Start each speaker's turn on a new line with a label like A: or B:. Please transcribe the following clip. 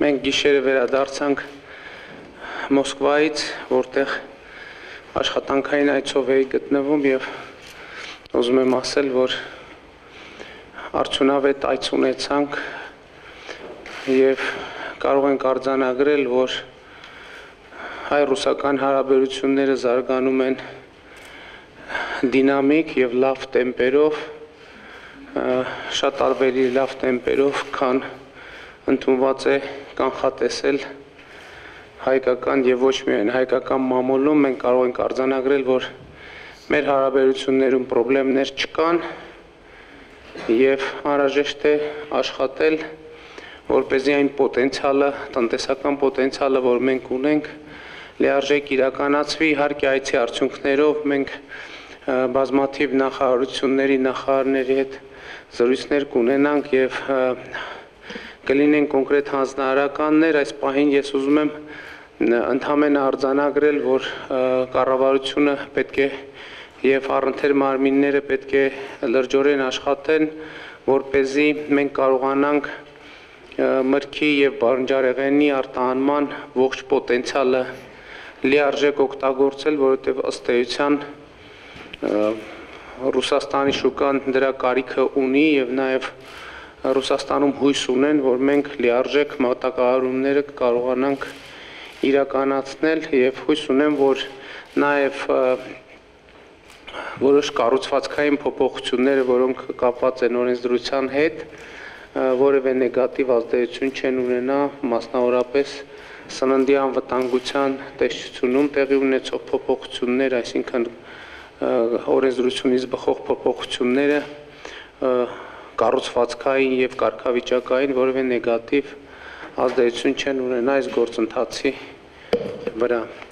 A: Մենք գիշերը վերադարձանք Մոսկվայից, որտեղ աշխատանքային այցով էի գտնվում եւ ուզում եմ ասել, որ արդյունավետ այց ունեցանք եւ կարող ենք արձանագրել, որ հայ-ռուսական հարաբերությունները զարգանում են դինամիկ եւ լավ տեմպերով, շատ տարբերի լավ տեմպերով, քան ընդունված է կանխատեսել հայկական եւ ոչ միայն հայկական մամուլում մենք կարող ենք արձանագրել, որ մեր հարաբերություններում խնդիրներ չկան եւ անհրաժեշտ է աշխատել, որ เป զի այն պոտենցիալը, տնտեսական պոտենցիալը, որ մենք ունենք, լիարժեք իրականացվի, իհարկե այցի արդյունքներով մենք բազմաթիվ նախարարությունների նախարարների հետ զրույցներ կունենանք եւ կլինեն կոնկրետ հանձնարարականներ, այս պահին ես ուզում եմ ընդհանրեն արձանագրել, որ կառավարությունը պետք է եւ առընթեր մարմինները պետք է լրջորեն աշխատեն, որ เป զի մենք կարողանանք մրգի եւ բանջարեղենի արտահանման ողջ պոտենցիալը լիարժեք օգտագործել, որովհետեւ ըստ էության Ռուսաստանի շուկան դրա կարիքը ունի եւ նաեւ Ռուսաստանում հույս ունեն, որ մենք լիարժեք մատակարարումները կարողանանք իրականացնել եւ հույս ունեմ, որ նաեւ որոշ կառուցվածքային փոփոխությունները, որոնք կապված են օրենսդրության հետ, որևէ նեգատիվ ազդեցություն չեն ունենա մասնավորապես սննդի անվտանգության տեսչությունում տեղի ունեցող փոփոխություններ, այսինքն օրենսդրությունից բխող փոփոխությունները կառուցվածքային եւ կարգավիճակային որևէ նեգատիվ ազդեցություն չեն ունենա այս գործընթացի վրա